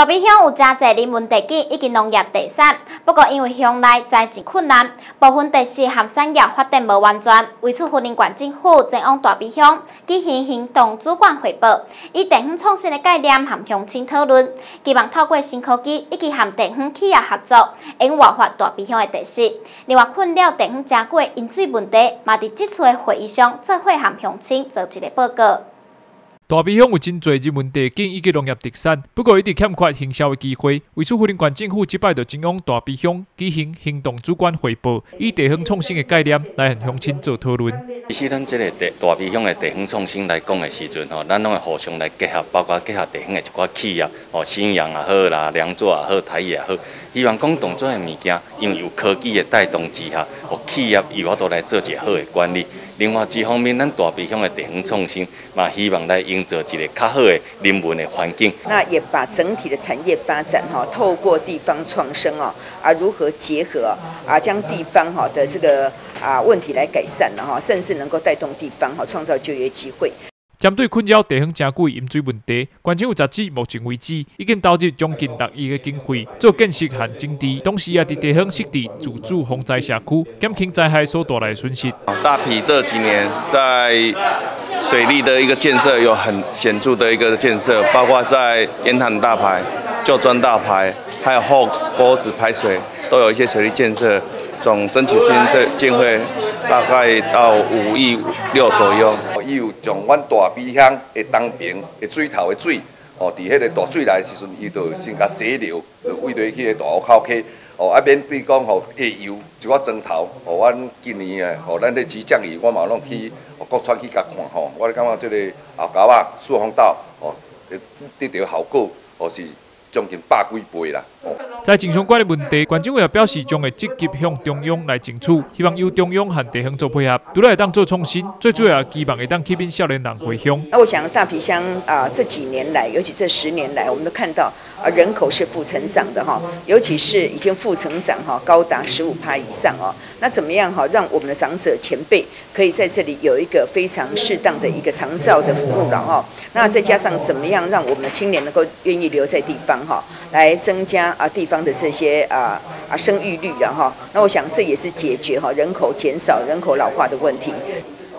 大鼻乡有真侪人文地景以及农业地产，不过因为乡内财政困难，部分地市和产业发展无完全，为此，云林县政府前往大鼻乡举行行动主管汇报，以地方创新的概念和乡亲讨论，希望透过新科技以及和地方企业合作，用活化大鼻乡的地势。另外，困扰地方真贵饮水问题，嘛伫这次的会议上做会和乡亲做一个报告。大鼻乡有真侪人文地景以及农业特产，不过一直欠缺行销的机会。为此，福林县政府即摆就前往大鼻乡举行行动主管汇报，以地方创新的概念来向乡亲做讨论。其实咱这个地大鼻乡的地方创新来讲的时阵吼，咱拢会互相来结合，包括结合地方的一寡企业，哦，新阳也好啦，良作也好，台也好，希望讲动作的物件，因为有科技的带动之下，哦，企业有法都来做一个好的管理。另外一方面，咱大鼻乡的地方创新，嘛希望来营造一个较好的人文的环境。那也把整体的产业发展哈，透过地方创生哦，啊如何结合啊，将地方哈的这个啊问题来改善了哈，甚至能够带动地方哈，创造就业机会。针对困扰地方真贵饮水问题，县政府杂志目前为止已经投入将近六亿的经费做建设和整治，同时也伫地方设置自助洪灾社区，减轻灾害所带来的损失。大批这几年在水利的一个建设有很显著的一个建设，包括在烟潭大排、旧砖大排，还有后沟子排水，都有一些水利建设，总争取经这经费大概到五亿六左右。伊有从阮大鼻乡的东边的水头的水，哦，伫迄个大水来时阵，伊就先甲截流，就位落去个大湖口溪，哦，啊免比讲吼下游一寡砖头，哦，阮今年啊，吼咱咧支降雨，我嘛拢去哦各村去甲看吼，我咧感觉即个后沟啊、树洪道，哦，得到效果，哦是将近百几倍啦。在城乡管理问题，关政委也表示将会积极向中央来争取，希望由中央和地方做配合，除了会当做创新，最主要希望会当吸引少年人回乡。那我想大皮乡啊，这几年来，尤其这十年来，我们都看到啊，人口是负成长的哈，尤其是已经负成长哈，高达十五趴以上哦。那怎么样哈，让我们的长者前辈可以在这里有一个非常适当的一个长照的服务了哈？那再加上怎么样让我们的青年能够愿意留在地方哈，来增加啊地。方的这些啊啊生育率啊哈，那我想这也是解决哈人口减少、人口老化的问题。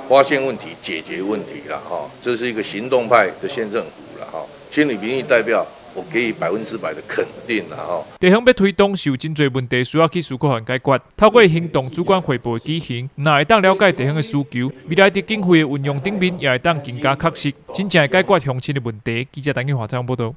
发现问题、解决问题了哈，这是一个行动派的县政府了哈。心理民意代表，我给予百分之百的肯定了哈。地方要推动，是有真侪问题需要去思考和解决。透过行动主管汇报举行，那会当了解地方的需求，未来的经费的运用顶面也会当更加确实，真正解决乡亲的问题。记者等于华章报道。